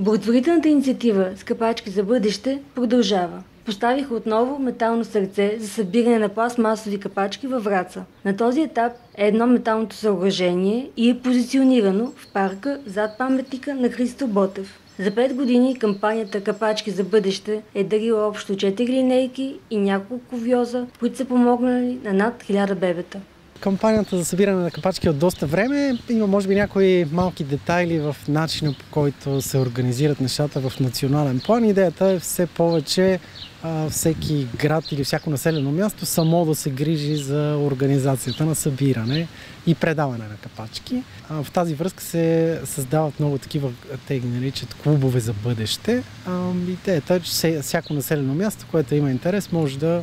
Благотворителната инициатива с капачки за бъдеще продължава. Поставиха отново метално сърце за събиране на пластмасови капачки във Враца. На този етап е едно металното съоръжение и е позиционирано в парка зад паметника на Христо Ботев. За 5 години кампанията Капачки за бъдеще е дарила общо 4 линейки и няколко виоза, които са помогнали на над 1000 бебета. Кампанията за събиране на капачки от доста време има може би някои малки детайли в начина по който се организират нещата в национален план. Идеята е все повече всеки град или всяко населено място само да се грижи за организацията на събиране и предаване на капачки. В тази връзка се създават много такива, те ги наричат клубове за бъдеще. А, идеята е, че всяко населено място, което има интерес, може да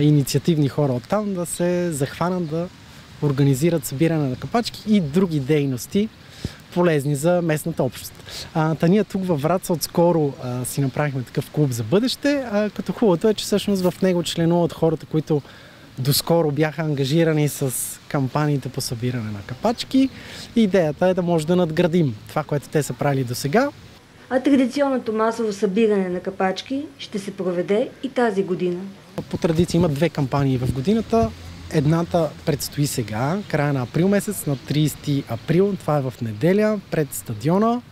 инициативни хора от там да се захванат да организират събиране на капачки и други дейности, полезни за местната общност. А, та ние тук във Враца отскоро а, си направихме такъв клуб за бъдеще, а, като хубавото е, че всъщност в него членуват хората, които доскоро бяха ангажирани с кампаниите по събиране на капачки. Идеята е да може да надградим това, което те са правили до сега. А традиционното масово събиране на капачки ще се проведе и тази година. По традиция има две кампании в годината. Едната предстои сега, края на април месец, на 30 април. Това е в неделя, пред стадиона.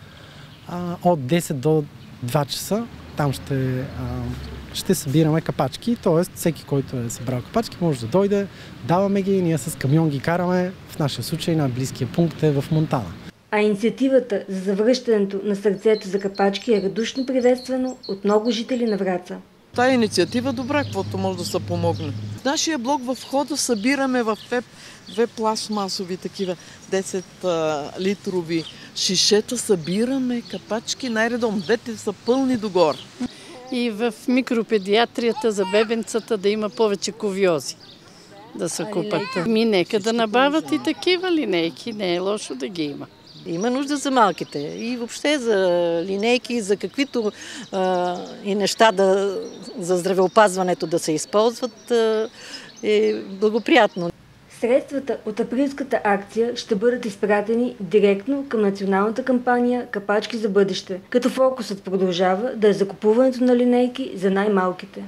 от 10 до 2 часа. Там ще, ще събираме капачки, т.е. всеки, който е събрал капачки, може да дойде, даваме ги ние с камион ги караме. В нашия случай най-близкия пункт е в Монтана. А инициативата за завръщането на сърцето за капачки е радушно приветствано от много жители на Враца. Тая инициатива е добра, каквото може да се помогне. В нашия блок в хода събираме в ФЕП две пластмасови такива 10 литрови шишета, събираме капачки най-редом. Двете са пълни догоре. И в микропедиатрията за бебенцата да има повече ковиози да се купат. Ми нека да набавят и такива линейки, не е лошо да ги има. Има нужда за малките и въобще за линейки, за каквито а, и неща да, за здравеопазването да се използват а, е благоприятно. Средствата от априлската акция ще бъдат изпратени директно към националната кампания Капачки за бъдеще, като фокусът продължава да е закупуването на линейки за най-малките.